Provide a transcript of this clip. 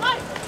快。